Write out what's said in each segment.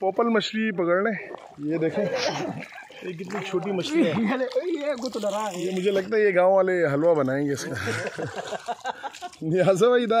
पोपल मछली पकड़ने ये देखें। ये कितनी छोटी मछली है। ये तो डरा ये मुझे लगता है ये गाँव वाले हलवा बनाएँगे इसका। नियाजा भाई दा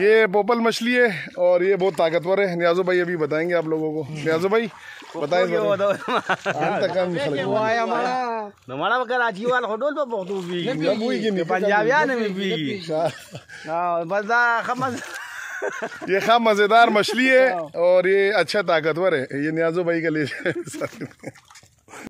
ये पोपल मछली है और ये बहुत ताकतवर है। न्याजो भाई अभी बताएँगे आप लोगों को। न्याजो भाई बताएँ वाय हमारा। हमारा कराची वाला होटल पे बहुत भी पंजाबिया ने भी हाँ खमस ये खा मज़ेदार मछली है और ये अच्छा ताकतवर है। ये न्याजो भाई का ले